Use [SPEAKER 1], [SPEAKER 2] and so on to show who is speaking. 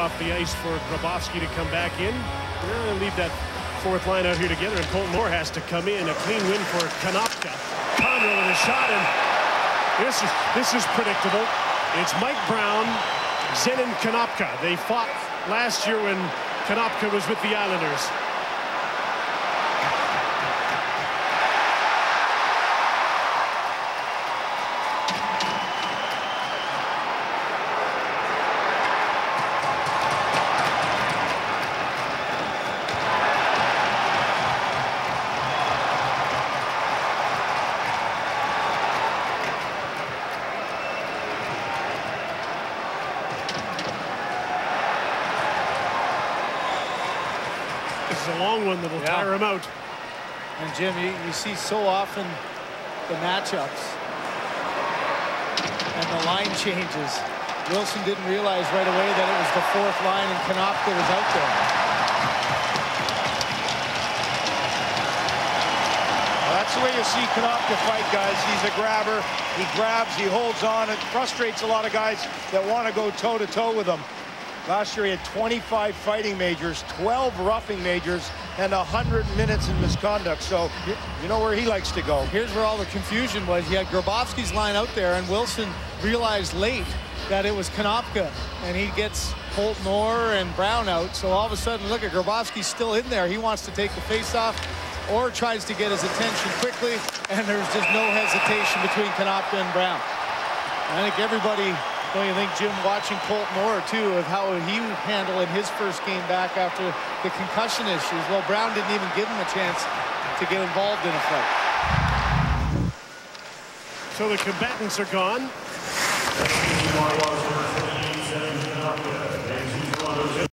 [SPEAKER 1] off the ice for Grabovski to come back in. We're going to leave that fourth line out here together, and Colton Orr has to come in. A clean win for Konopka. Conroe with a shot, and this is this is predictable. It's Mike Brown, Zenon Konopka. They fought last year when Konopka was with the Islanders. This is a long one that'll
[SPEAKER 2] Yeah.
[SPEAKER 1] tire him out.
[SPEAKER 2] And Jim, you, you see so often the matchups and the line changes. Wilson didn't realize right away that it was the fourth line and Konopka was out there.
[SPEAKER 3] Well, that's the way you see Konopka fight, guys. He's a grabber. He grabs, he holds on. It frustrates a lot of guys that want to go toe-to-toe with him. Last year, he had 25 fighting majors, 12 roughing majors, and 100 minutes in misconduct. So you know where he likes to go.
[SPEAKER 2] Here's where all the confusion was. He had Grabovski's line out there, and Wilson realized late that it was Konopka, and he gets Colton Orr and Brown out. So all of a sudden, look at Grabovski's still in there. He wants to take the face-off. Orr tries to get his attention quickly, and there's just no hesitation between Konopka and Brown. I think everybody, don't you think, Jim, watching Colton Orr, too, of how he handled in his first game back after the concussion issues. Well, Brown didn't even give him a chance to get involved in a fight.
[SPEAKER 1] So the combatants are gone.